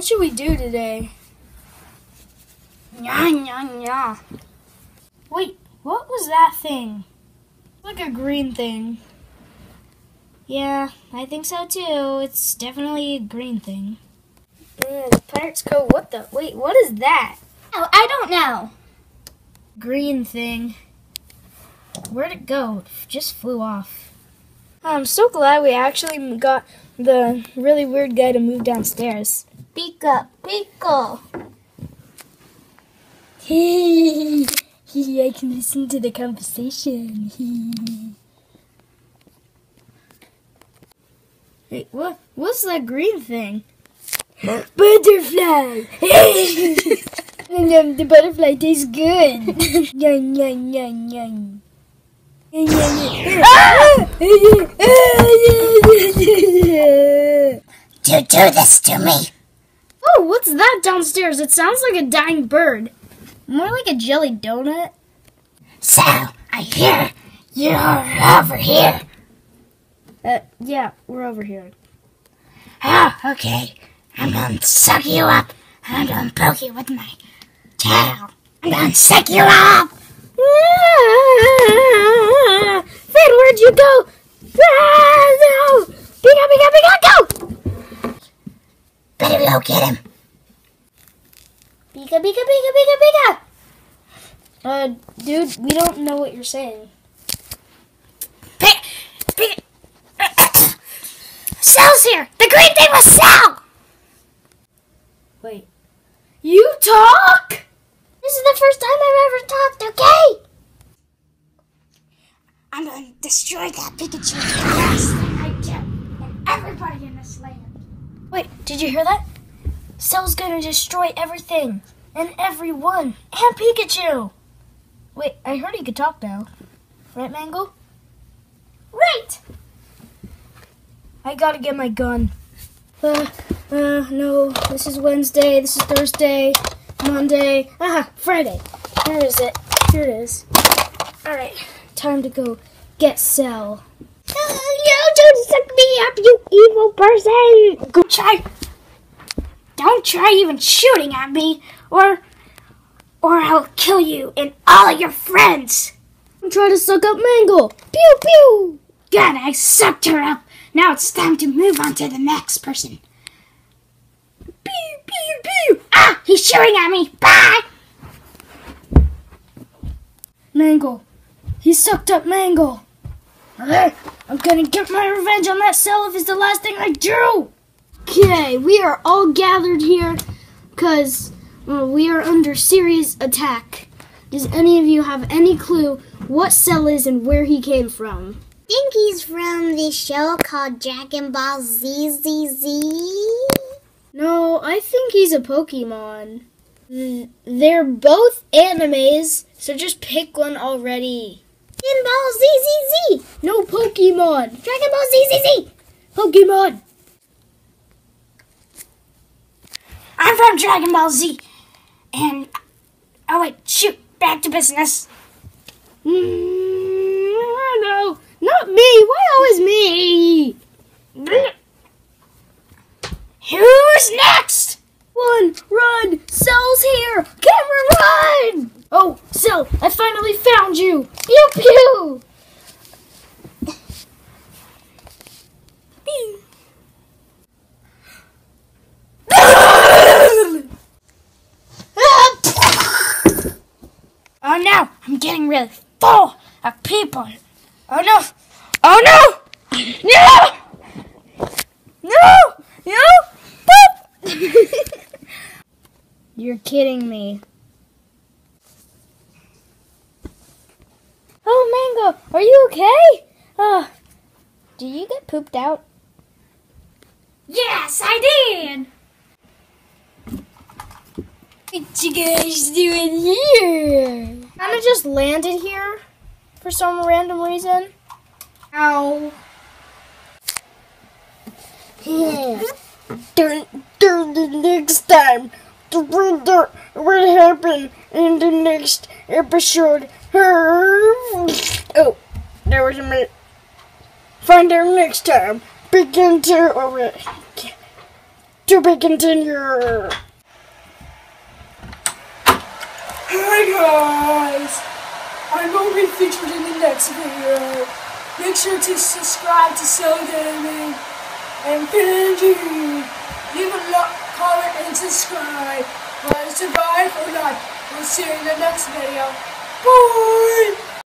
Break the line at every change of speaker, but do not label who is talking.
what should we do today? Yeah, yeah, yeah. Wait, what was that thing? Like a green thing. Yeah, I think so too. It's definitely a green thing. The Pirates Cove. What the? Wait, what is that?
Oh, I don't know.
Green thing. Where'd it go? It just flew off. I'm so glad we actually got the really weird guy to move downstairs.
Pika, Pika.
Hey, I can listen to the conversation. Wait, what? What's that green thing? Butterfly! Yum, the butterfly tastes good. yum, yum, yum, yum.
Do ah! do this to me.
Oh, what's that downstairs? It sounds like a dying bird. More like a jelly donut.
So, I hear you're over here.
Uh, yeah, we're over here.
Oh, okay. I'm gonna suck you up. I'm gonna poke you with my tail. I'm gonna suck you up.
Fred, where'd you go? Ah, no! Pika, pika, pika, go!
Better go get him.
Pika, pika, pika, pika, pika! Uh, dude, we don't know what you're saying.
Pick. Sal's here. The green thing was Sal.
Wait. You talk?
This is the first time I've ever talked. Okay. I'm to destroy that Pikachu. Yes, I do. And everybody in this land.
Wait, did you hear that? Cell's gonna destroy everything and everyone and Pikachu. Wait, I heard he could talk now. Right, Mangle?
Right.
I gotta get my gun. Uh, uh, no. This is Wednesday. This is Thursday. Monday. Ah, Friday. Here is it. Here it is. Alright, time to go get Cell.
You don't suck me up, you evil person.
Go try. Don't try even shooting at me, or, or I'll kill you and all of your friends. I'm trying to suck up Mango. Pew pew.
Good, I sucked her up. Now it's time to move on to the next person.
Pew pew pew.
Ah, he's shooting at me. Bye.
Mango. He sucked up Mango. Alright, I'm gonna get my revenge on that Cell if it's the last thing I do. Okay, we are all gathered here because well, uh, we are under serious attack. Does any of you have any clue what Cell is and where he came from?
I think he's from the show called Dragon Ball ZZZ.
No, I think he's a Pokemon. They're both animes, so just pick one already.
Dragon Ball ZZZ.
No Pokemon.
Dragon Ball Z Z Z.
Pokemon.
I'm from Dragon Ball Z. And, oh wait, shoot, back to business.
Mm, no, not me. Why always me?
Who's next?
One, run! Cell's here! Camera, run! Oh, Cell, I finally found you! Pew pew!
Oh no, I'm getting really full of people. Oh no, oh no, no, no, no.
You're kidding me. Oh, are you okay? Oh, did you get pooped out?
Yes, I did.
What you guys doing here? Kind of just landed here for some random reason. Ow. Yeah. During, during the next time, to bring out what happened in the next episode. Find out next time. Begin to. Oh.
To be continued.
Hey guys! Going to be featured in the next video. Make sure to subscribe to Cell Gaming and Benji. Leave a like, comment, and subscribe. But survive or not, we'll see you in the next video. Bye!